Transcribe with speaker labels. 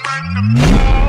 Speaker 1: man.